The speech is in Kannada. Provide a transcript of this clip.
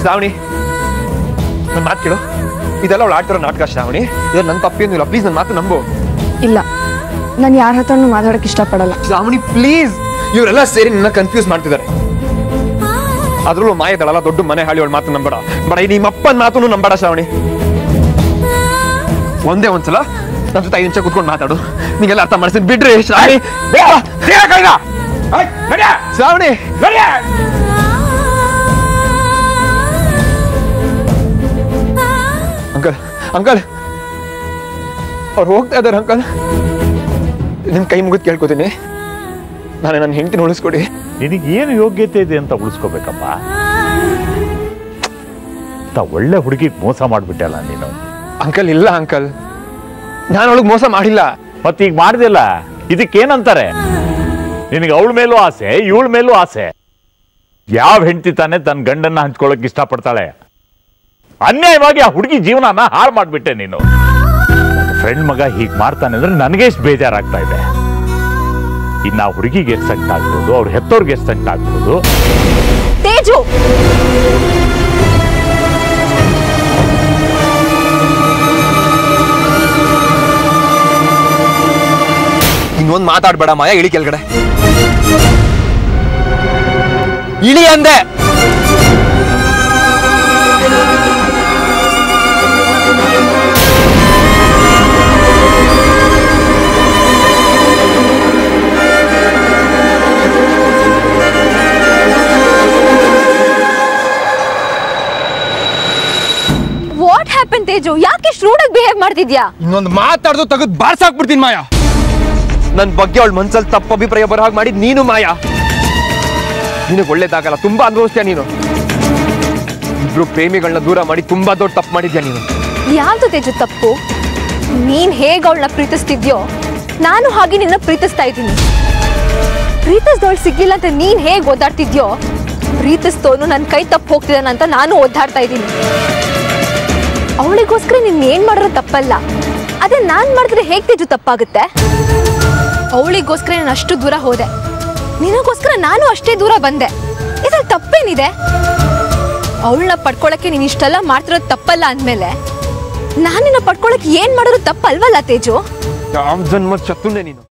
ಶ್ರಾವಣಿ. ನನ್ನ ಮಾತು ಕೇಳು. ಇದೆಲ್ಲ ಅವಳು ಆಡ್ತಿರೋ ನಾಟಕ ಶ್ರಾವಣಿ? ಇದು ನನ್ನ ತಪ್ಪೇನಿಲ್ಲ. ಪ್ಲೀಸ್ ನನ್ನ ಮಾತು ನಂಬು. ಇಲ್ಲ. ನಾನು ಯಾರ ಹತ್ರನೂ ಮಾತಾಡೋಕೆ ಇಷ್ಟಪಡಲ್ಲ. ಶ್ರಾವಣಿ ಪ್ಲೀಸ್ ಇವರೆಲ್ಲ ಸೇರಿ ನಿನ್ನ ಕನ್ಫ್ಯೂಸ್ ಮಾಡ್ತಿದ್ದಾರೆ ಅದ್ರಲ್ಲೂ ಮಾಯದಳಲ್ಲ ದೊಡ್ಡ ಮನೆ ಹಾಳಿ ಅವಳ ಮಾತು ನಂಬೇಡ ಬಡ ಈ ನಿಮ್ಮಪ್ಪನ ಮಾತು ನಂಬೇಡ ಶ್ರಾವಣಿ. ಒಂದೇ ಒಂದ್ಸಲ ನನ್ನ ಜೊತೆ ಐದು ನಿಮಿಷ ಕುತ್ಕೊಂಡು ಮಾತಾಡು. ನಿಂಗೆಲ್ಲ ಅರ್ಥ ಮಾಡಿಸ್ತೀನಿ ಬಿಡ್ರಿ ಶ್ರಾವಣಿ. ಶ್ರಾವಣಿ. Uncle uncle. ಅವ್ರು ಹೋಗ್ತಾ ಇದ್ದಾರೆ ಅಂಕಲ್. ನಿಮ್ ಕೈ ಮುಗಿದು ಕೇಳ್ಕೊತೀನಿ. ನಾನು ನನ್ನ ಹೆಂಡತಿನ ಉಳಿಸ್ಕೊಡಿ. ನಿನಗೆ ಏನು ಯೋಗ್ಯತೆ ಇದೆ ಅಂತ ಉಳಿಸ್ಕೋಬೇಕಪ್ಪ? ಅಂತ ಒಳ್ಳೆ ಹುಡುಗಿಗೆ ಮೋಸ ಮಾಡಿಬಿಟ್ಟಲ್ಲ ನೀನು. ಅಂಕಲ್ ಇಲ್ಲ ಅಂಕಲ್. ನಾನು ಅವಳಿಗೆ ಮೋಸ ಮಾಡಿಲ್ಲ. ಮತ್ತೆ ಈಗ ಮಾಡ್ದಿಲ್ಲ? ಇದಕ್ಕೇನಂತಾರೆ? ನಿನಗೆ ಅವಳ ಮೇಲೂ ಆಸೆ ಇವಳ ಮೇಲೂ ಆಸೆ. ಯಾವ ಹೆಂಡತಿ ತಾನೇ ತನ್ನ ಗಂಡನ್ನ ಹಂಚ್ಕೊಳ್ಳೋಕೆ ಇಷ್ಟಪಡ್ತಾಳೆ? ಅನ್ಯಾಯವಾಗಿ ಆ ಹುಡುಗಿ ಜೀವನನ ಹಾಳು ಮಾಡಿಬಿಟ್ಟೆ ನೀನು. ನನ್ನ ಫ್ರೆಂಡ್ ಮಗ ಹೀಗೆ ಮಾಡ್ತಾನೆ ಅಂದ್ರೆ ನನಗೆ ಎಷ್ಟು ಬೇಜಾರಾಗ್ತಾ ಇದೆ. ಇನ್ನು ಆ ಹುಡುಗಿಗೆ ಎಷ್ಟು ಸಂಕಟ ಆಗ್ಬೋದು ಅವ್ರ ಹೆತ್ತೋರ್ಗೆ ಎಷ್ಟು ಸಂಕಟ ಆಗ್ಬೋದು? ತೇಜು! ಇನ್ನೊಂದು ಮಾತಾಡ್ಬೇಡ ಮಾಯ ಇಳಿ ಕೆಳಗಡೆ. ಇಳಿ ಅಂದೆ. What happen Teju? ಯಾಕೆ ಶ್ರೂಡಕ್ ಬಿಹೇವ್ ಮಾಡ್ತಿದ್ಯಾ? ಇನ್ನೊಂದು ಮಾತಾಡ್ದು ತೆಗೆದು ಬಾರ್ಸಾಕ್ಬಿಡ್ತೀನಿ ಮಾಯಾ. ನನ್ನ ಬಗ್ಗೆ ಅವಳ ಮನ್ಸಲ್ಲಿ ತಪ್ಪು ಅಭಿಪ್ರಾಯ ಬರೋ ಹಾಗೆ ಮಾಡಿದ್ ನೀನು ಮಾಯಾ. ನಿನಗೆ ಒಳ್ಳೇದಾಗಲ್ಲ ತುಂಬಾ ಅನುಭವಿಸ್ತೀಯ ನೀನು? ಇಬ್ರು ಪ್ರೇಮಿಗಳನ್ನ ದೂರ ಮಾಡಿ ತುಂಬಾ ದೊಡ್ಡ ತಪ್ಪು ಮಾಡಿದ್ಯಾ ನೀನು? ಯಾವ್ದು ತೇಜು ತಪ್ಪು? ನೀನ್ ಹೇಗೆ ಅವಳನ್ನ ಪ್ರೀತಿಸ್ತಿದ್ಯೋ ನಾನು ಹಾಗೆ ನಿನ್ನ ಪ್ರೀತಿಸ್ತಾ ಇದ್ದೀನಿ. ಪ್ರೀತಿಸ್ದವಳು ಸಿಗ್ಲಿಲ್ಲ ಅಂತ ನೀನ್ ಹೇಗ್ ಓದಾಡ್ತಿದ್ಯೋ ಪ್ರೀತಿಸ್ತೋನು ನನ್ನ ಕೈ ತಪ್ಪು ಹೋಗ್ತಿದ್ದಾನಂತ ನಾನು ಓದಾಡ್ತಾ ಇದ್ದೀನಿ. ಅವಳಿಗೋಸ್ಕರ ನೀನ್ ಏನ್ ಮಾಡಿರೋ ತಪ್ಪಲ್ಲ. ಅದೇ ನಾನ್ ಮಾಡಿದ್ರೆ ಹೇಗ್ ತೇಜು ತಪ್ಪಾಗುತ್ತೆ? ಅವಳಿಗೋಸ್ಕರ ನಾನು ಅಷ್ಟು ದೂರ ಹೋದೆ. ನಿನಗೋಸ್ಕರ ನಾನು ಅಷ್ಟೇ ದೂರ ಬಂದೆ. ಇದ್ರಲ್ಲಿ ತಪ್ಪೇನಿದೆ? ಅವಳನ್ನ ಪಡ್ಕೊಳಕ್ಕೆ ನೀನ್ ಇಷ್ಟೆಲ್ಲ ಮಾಡ್ತಿರೋದು ತಪ್ಪಲ್ಲ ಅಂದ್ಮೇಲೆ ನಾನಿನ್ನ ಪಡ್ಕೊಳಕ್ಕೆ ಏನ್ ಮಾಡೋದು ತಪ್ಪಲ್ವಲ್ಲ ತೇಜು? ಯಾವ ನೀನು?